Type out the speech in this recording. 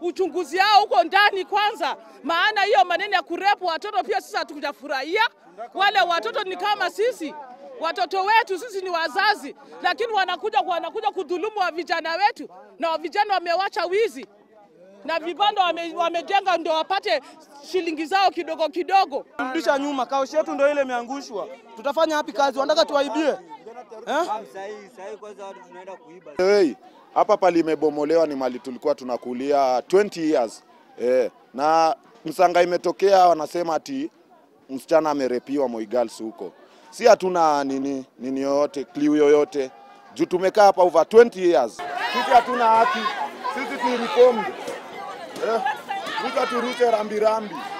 uchunguzi yao huko ndani kwanza, maana hiyo maneno ya kurepu watoto pia sisi hatukujafurahia. Wale watoto ni kama sisi, watoto wetu sisi ni wazazi, lakini wanakuja wanakuja kudhulumu wa vijana wetu, na vijana wamewacha wizi na vibanda wame, wamejenga ndio wapate shilingi zao kidogo kidogo. Rudisha nyuma, kaoshi yetu ndio ile imeangushwa. Tutafanya hapi kazi? Wanataka tuwaibie eh? Hey, hapa palimebomolewa ni mali tulikuwa tunakulia 20 years eh, na msanga imetokea, wanasema ati msichana amerepiwa Moi Girls huko. Si hatuna nini nini yoyote clue yoyote juu tumekaa hapa over 20 years. Sisi hatuna haki, sisi tu reformed eh, rikati rute rambirambi rambi.